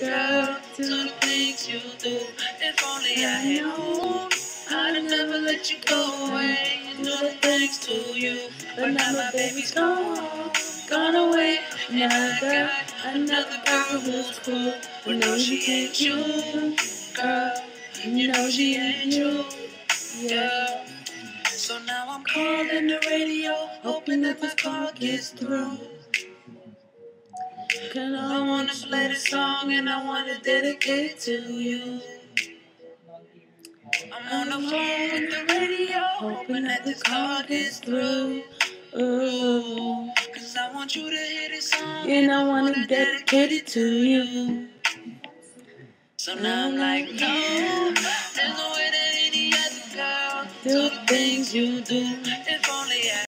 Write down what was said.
girl, to the things you do. If only I had known, I'd have never let you go away. You do the things to you, but now my baby's gone, gone away. Now I got another girl who's cool. But no, she ain't you, girl. You know she ain't you, yeah. So now I'm calling the radio, hoping that this call gets through. I wanna play the song and I wanna dedicate it to you. I'm on the phone with the radio, hoping that this call gets through. Ooh. Cause I want you to hear this song and I wanna dedicate it to you. So now I'm like, no, there's no way that any other girl do the things you do.